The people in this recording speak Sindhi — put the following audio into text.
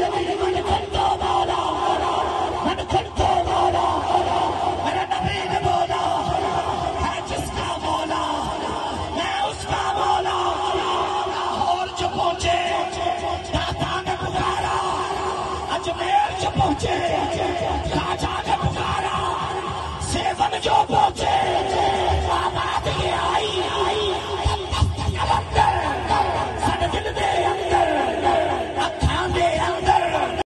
Jump up! सेवन जो